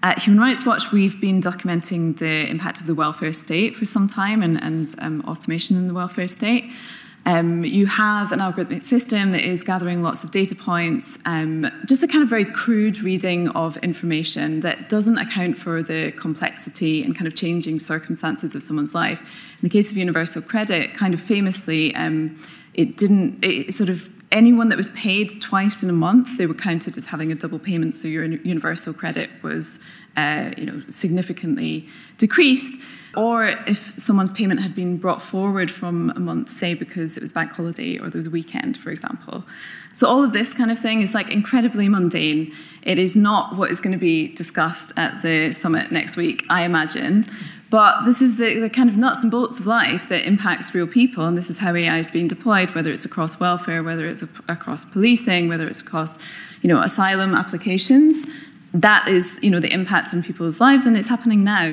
At Human Rights Watch, we've been documenting the impact of the welfare state for some time and, and um, automation in the welfare state. Um, you have an algorithmic system that is gathering lots of data points, um, just a kind of very crude reading of information that doesn't account for the complexity and kind of changing circumstances of someone's life. In the case of universal credit, kind of famously, um, it didn't, it sort of anyone that was paid twice in a month, they were counted as having a double payment, so your universal credit was uh, you know, significantly decreased. Or if someone's payment had been brought forward from a month, say because it was bank holiday or there was a weekend, for example. So all of this kind of thing is like incredibly mundane. It is not what is going to be discussed at the summit next week, I imagine. But this is the, the kind of nuts and bolts of life that impacts real people, and this is how AI is being deployed, whether it's across welfare, whether it's across policing, whether it's across, you know, asylum applications. That is, you know, the impact on people's lives, and it's happening now.